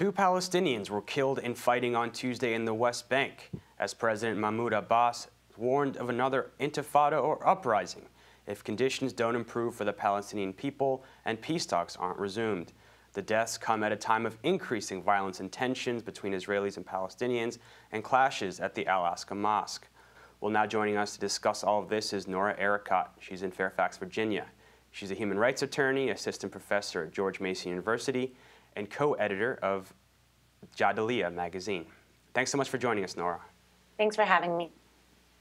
Two Palestinians were killed in fighting on Tuesday in the West Bank, as President Mahmoud Abbas warned of another intifada or uprising if conditions don't improve for the Palestinian people and peace talks aren't resumed. The deaths come at a time of increasing violence and tensions between Israelis and Palestinians and clashes at the Al Aqsa Mosque. Well, now joining us to discuss all of this is Noura Erakat. She's in Fairfax, Virginia. She's a human rights attorney, assistant professor at George Mason University, and co-editor of Jadaliyya magazine. Thanks so much for joining us, Noura. Thanks for having me.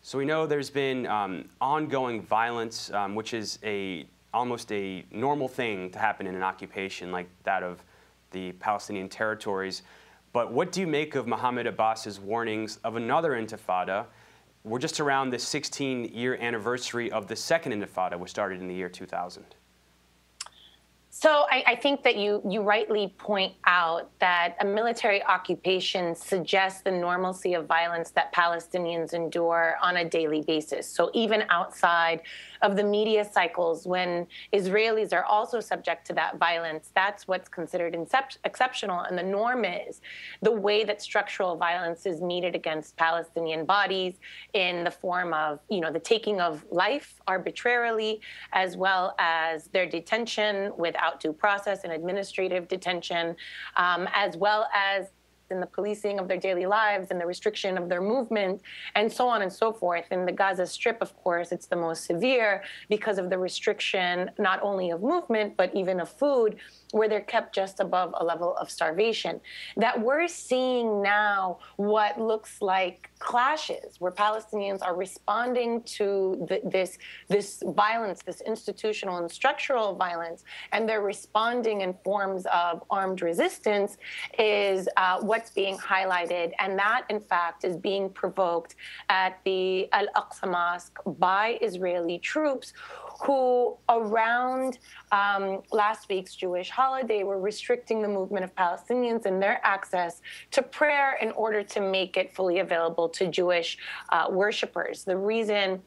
So we know there's been um, ongoing violence, um, which is a almost a normal thing to happen in an occupation like that of the Palestinian territories. But what do you make of Mohammed Abbas's warnings of another intifada? We're just around the 16-year anniversary of the second intifada, which started in the year 2000. So I, I, think that you you rightly point out that a military occupation suggests the normalcy of violence that Palestinians endure on a daily basis. So even outside of the media cycles, when Israelis are also subject to that violence, that's what's considered exceptional. And the norm is the way that structural violence is meted against Palestinian bodies in the form of, you know, the taking of life arbitrarily, as well as their detention without without due process and administrative detention, um, as well as in the policing of their daily lives and the restriction of their movement and so on and so forth. In the Gaza Strip, of course, it's the most severe because of the restriction not only of movement, but even of food where they're kept just above a level of starvation. That we're seeing now what looks like clashes where Palestinians are responding to this, this violence, this institutional and structural violence, and they're responding in forms of armed resistance is uh, what's being highlighted. And that, in fact, is being provoked at the Al Aqsa Mosque by Israeli troops who, around um, last week's Jewish holiday, were restricting the movement of Palestinians and their access to prayer in order to make it fully available to Jewish uh, worshippers. The reason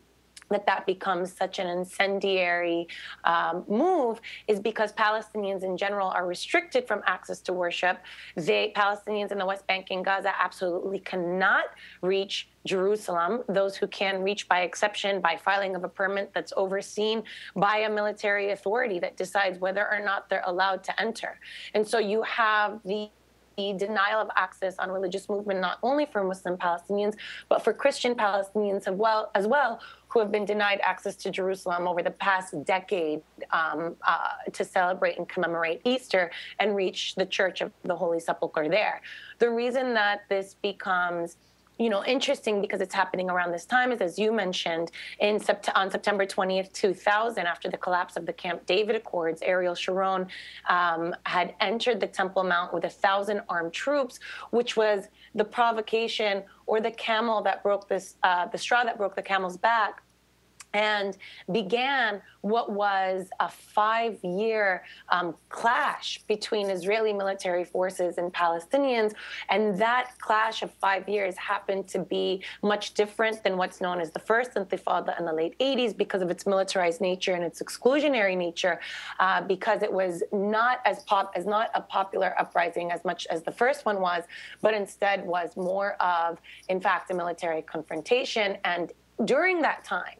that that becomes such an incendiary um, move is because Palestinians in general are restricted from access to worship. They Palestinians in the West Bank and Gaza absolutely cannot reach Jerusalem. Those who can reach by exception by filing of a permit that's overseen by a military authority that decides whether or not they're allowed to enter. And so you have the the denial of access on religious movement, not only for Muslim Palestinians, but for Christian Palestinians as well, as well who have been denied access to Jerusalem over the past decade um, uh, to celebrate and commemorate Easter and reach the Church of the Holy Sepulchre there. The reason that this becomes you know, interesting because it's happening around this time is, as you mentioned, in sept- on September 20th, 2000, after the collapse of the Camp David Accords, Ariel Sharon um, had entered the Temple Mount with a thousand armed troops, which was the provocation or the camel that broke this, uh, the straw that broke the camel's back and began what was a five year um, clash between Israeli military forces and Palestinians. And that clash of five years happened to be much different than what's known as the first Intifada in the late 80s because of its militarized nature and its exclusionary nature, uh, because it was not as pop as not a popular uprising as much as the first one was, but instead was more of, in fact, a military confrontation. And during that time,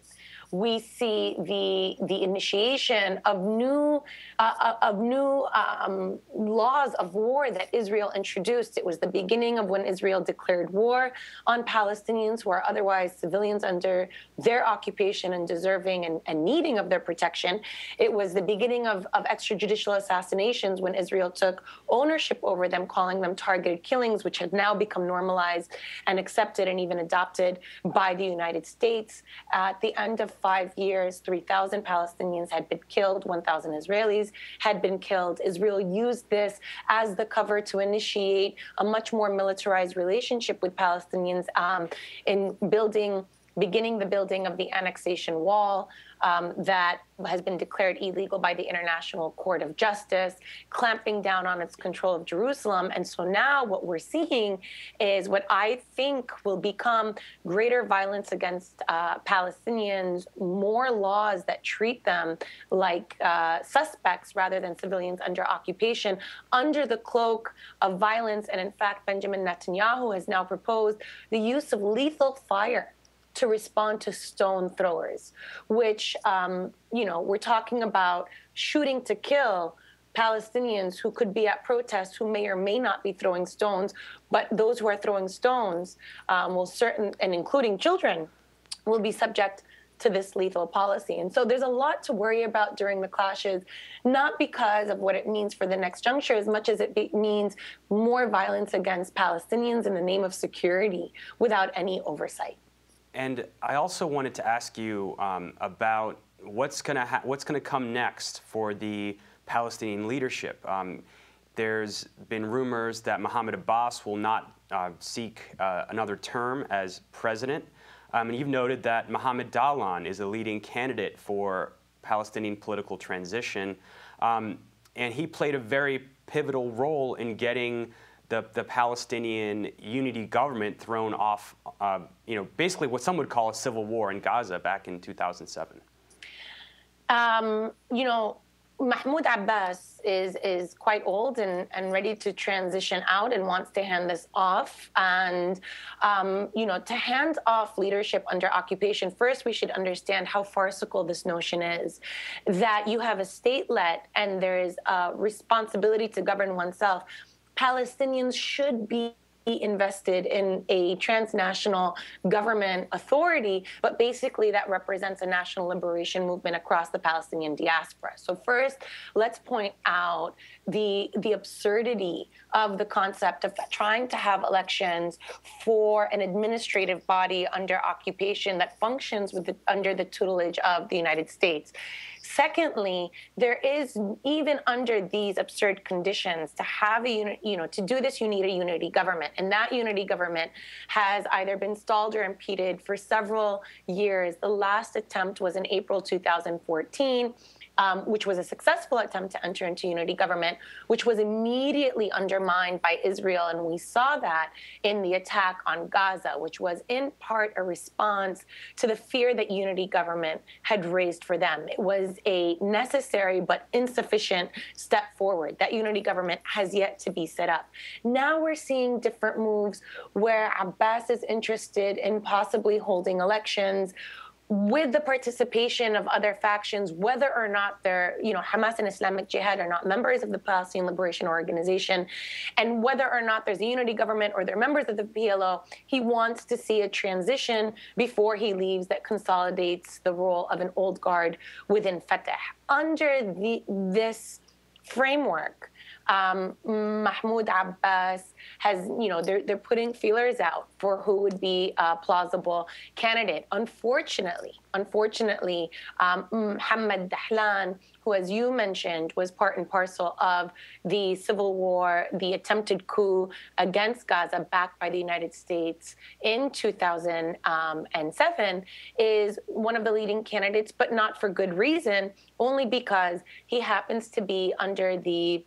we see the the initiation of new uh, uh, of new um, laws of war that Israel introduced. It was the beginning of when Israel declared war on Palestinians who are otherwise civilians under their occupation and deserving and, and needing of their protection. It was the beginning of, of extrajudicial assassinations when Israel took ownership over them, calling them targeted killings, which had now become normalized and accepted and even adopted by the United States. At the end of five years, 3,000 Palestinians had been killed, 1,000 Israelis had been killed. Israel used this as the cover to initiate a much more militarized relationship with Palestinians um, in building beginning the building of the annexation wall, um, that has been declared illegal by the International Court of Justice, clamping down on its control of Jerusalem. And so now what we're seeing is what I think will become greater violence against uh, Palestinians, more laws that treat them like uh, suspects rather than civilians under occupation, under the cloak of violence. And in fact, Benjamin Netanyahu has now proposed the use of lethal fire to respond to stone throwers, which, um, you know, we're talking about shooting to kill Palestinians who could be at protests who may or may not be throwing stones, but those who are throwing stones um, will certain, and including children, will be subject to this lethal policy. And so there's a lot to worry about during the clashes, not because of what it means for the next juncture, as much as it be- means more violence against Palestinians in the name of security without any oversight. And I also wanted to ask you um, about what's going to ha- what's going to come next for the Palestinian leadership. Um, there's been rumors that Mohammed Abbas will not uh, seek uh, another term as president. Um, and you've noted that Mohammed Dahlan is a leading candidate for Palestinian political transition. Um, and he played a very pivotal role in getting the, the Palestinian unity government thrown off, uh, you know, basically what some would call a civil war in Gaza back in 2007? Um, you know, Mahmoud Abbas is is quite old and, and ready to transition out and wants to hand this off. And um, you know, to hand off leadership under occupation, first we should understand how farcical this notion is. That you have a state-led and there is a responsibility to govern oneself Palestinians should be invested in a transnational government authority, but basically that represents a national liberation movement across the Palestinian diaspora. So first, let's point out the the absurdity of the concept of trying to have elections for an administrative body under occupation that functions the, under the tutelage of the United States. Secondly, there is even under these absurd conditions to have a you know, to do this, you need a unity government, and that unity government has either been stalled or impeded for several years. The last attempt was in April 2014 um, which was a successful attempt to enter into unity government, which was immediately undermined by Israel. And we saw that in the attack on Gaza, which was in part a response to the fear that unity government had raised for them. It was a necessary but insufficient step forward. That unity government has yet to be set up. Now we're seeing different moves where Abbas is interested in possibly holding elections with the participation of other factions, whether or not they're, you know, Hamas and Islamic Jihad are not members of the Palestinian Liberation Organization, and whether or not there's a unity government or they're members of the PLO, he wants to see a transition before he leaves that consolidates the role of an old guard within Fatah. Under the, this framework, um, Mahmoud Abbas has, you know, they're, they're putting feelers out for who would be a plausible candidate. Unfortunately, unfortunately, um, Mohammed Dahlan, who, as you mentioned, was part and parcel of the civil war, the attempted coup against Gaza backed by the United States in 2007, is one of the leading candidates, but not for good reason, only because he happens to be under the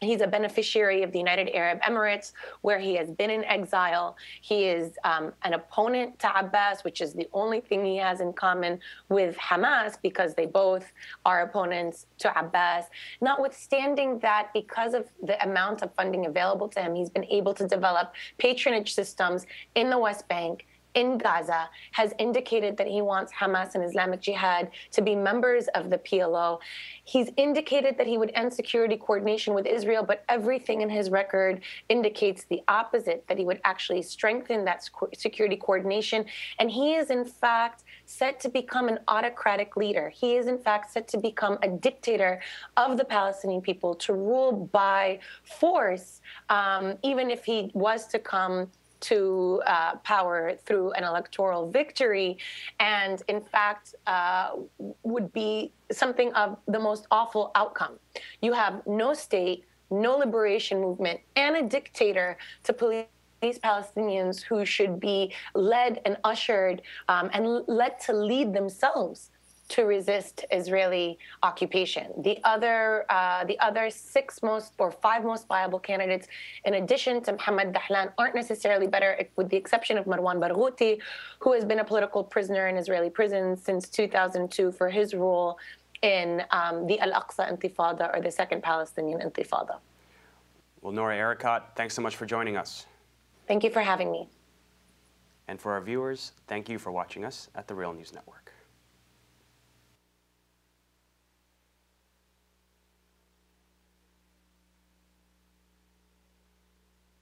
He's a beneficiary of the United Arab Emirates, where he has been in exile. He is um, an opponent to Abbas, which is the only thing he has in common with Hamas because they both are opponents to Abbas. Notwithstanding that, because of the amount of funding available to him, he's been able to develop patronage systems in the West Bank in Gaza has indicated that he wants Hamas and Islamic Jihad to be members of the PLO. He's indicated that he would end security coordination with Israel, but everything in his record indicates the opposite, that he would actually strengthen that security coordination. And he is, in fact, set to become an autocratic leader. He is, in fact, set to become a dictator of the Palestinian people to rule by force, um, even if he was to come to uh, power through an electoral victory, and in fact, uh, would be something of the most awful outcome. You have no state, no liberation movement, and a dictator to police these Palestinians who should be led and ushered um, and led to lead themselves to resist Israeli occupation. The other, uh, the other six most or five most viable candidates, in addition to Mohammed Dahlan, aren't necessarily better, with the exception of Marwan Barghouti, who has been a political prisoner in Israeli prisons since 2002 for his role in um, the Al Aqsa Intifada or the Second Palestinian Intifada. Well, Noura Erakat, thanks so much for joining us. Thank you for having me. And for our viewers, thank you for watching us at the Real News Network.